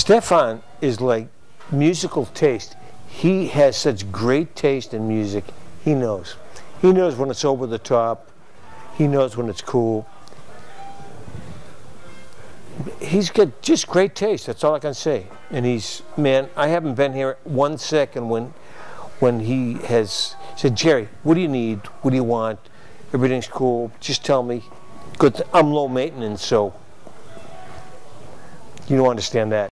Stephan is like musical taste. He has such great taste in music. He knows. He knows when it's over the top. He knows when it's cool. He's got just great taste. That's all I can say. And he's man. I haven't been here one second when when he has said, Jerry, what do you need? What do you want? Everything's cool. Just tell me. Good. I'm low maintenance, so you don't understand that.